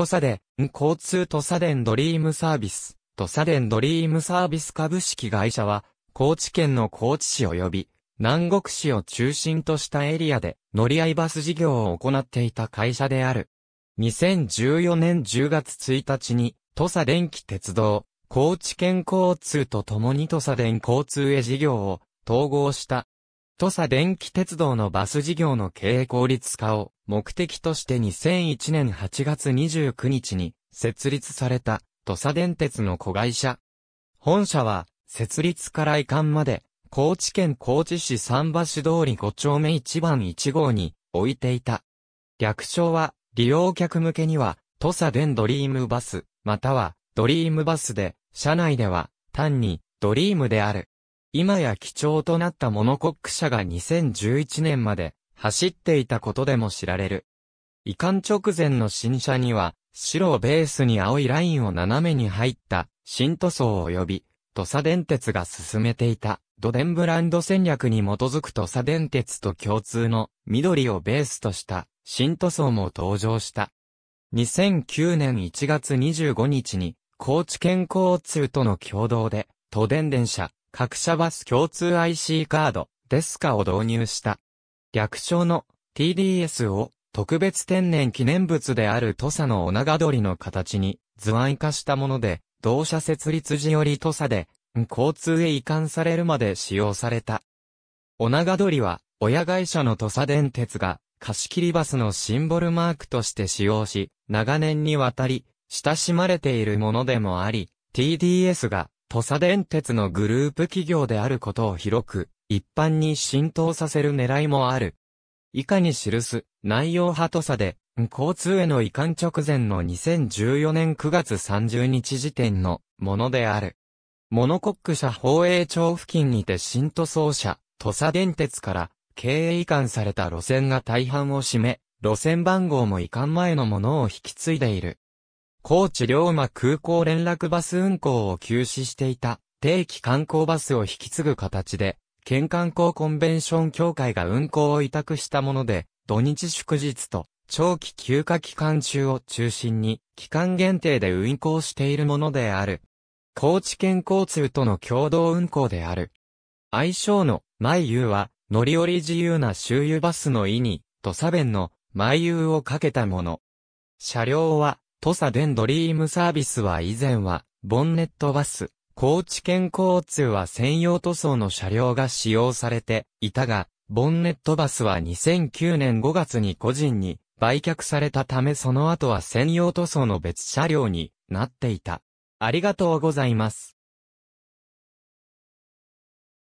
土佐電、交通土佐電ドリームサービス、土佐電ドリームサービス株式会社は、高知県の高知市及び、南国市を中心としたエリアで乗り合いバス事業を行っていた会社である。2014年10月1日に、土佐電気鉄道、高知県交通と共に土佐電交通へ事業を統合した。土佐電気鉄道のバス事業の経営効率化を目的として2001年8月29日に設立された土佐電鉄の子会社。本社は設立から移管まで高知県高知市三橋通り5丁目1番1号に置いていた。略称は利用客向けには土佐電ドリームバスまたはドリームバスで車内では単にドリームである。今や貴重となったモノコック車が2011年まで走っていたことでも知られる。移管直前の新車には白をベースに青いラインを斜めに入った新塗装及び土佐電鉄が進めていたドデンブランド戦略に基づく土佐電鉄と共通の緑をベースとした新塗装も登場した。2009年1月25日に高知県交通との共同で都電電車各社バス共通 IC カード、デスカを導入した。略称の TDS を特別天然記念物である土佐のオナガ鳥の形に図案化したもので、同社設立時より土佐で、交通へ移管されるまで使用された。オナガ鳥は、親会社の土佐電鉄が、貸切バスのシンボルマークとして使用し、長年にわたり、親しまれているものでもあり、TDS が土佐電鉄のグループ企業であることを広く、一般に浸透させる狙いもある。以下に記す、内容派土佐で、交通への移管直前の2014年9月30日時点のものである。モノコック社放映町付近にて新塗装車、土佐電鉄から経営移管された路線が大半を占め、路線番号も移管前のものを引き継いでいる。高知龍馬空港連絡バス運行を休止していた定期観光バスを引き継ぐ形で、県観光コンベンション協会が運行を委託したもので、土日祝日と長期休暇期間中を中心に期間限定で運行しているものである。高知県交通との共同運行である。愛称の、前遊は、乗り降り自由な周遊バスの意に、土佐弁の、前遊をかけたもの。車両は、土佐電ドリームサービスは以前は、ボンネットバス、高知県交通は専用塗装の車両が使用されていたが、ボンネットバスは2009年5月に個人に売却されたためその後は専用塗装の別車両になっていた。ありがとうございます。